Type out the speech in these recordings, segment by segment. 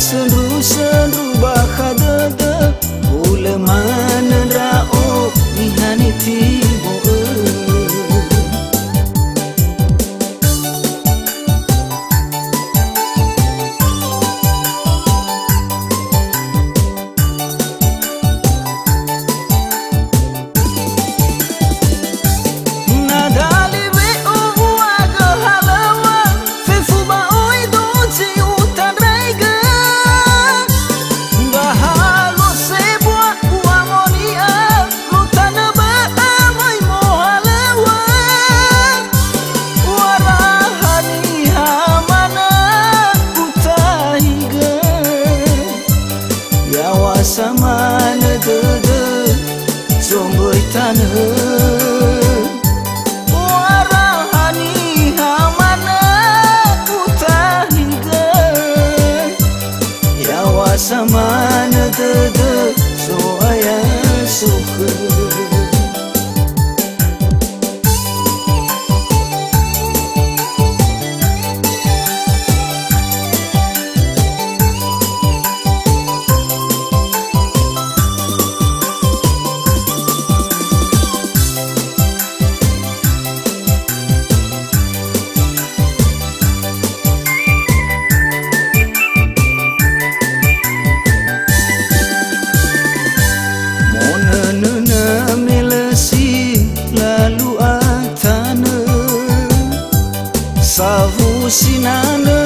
selusa I know Salvo sinando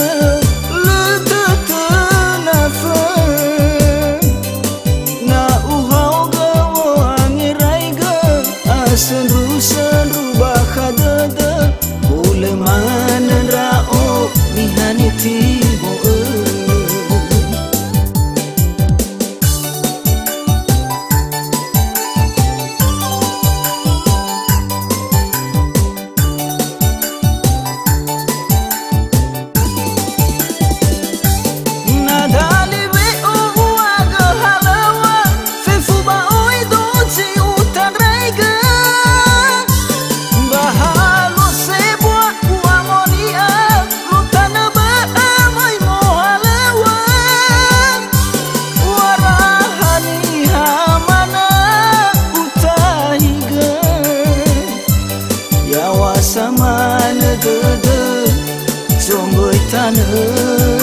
tanah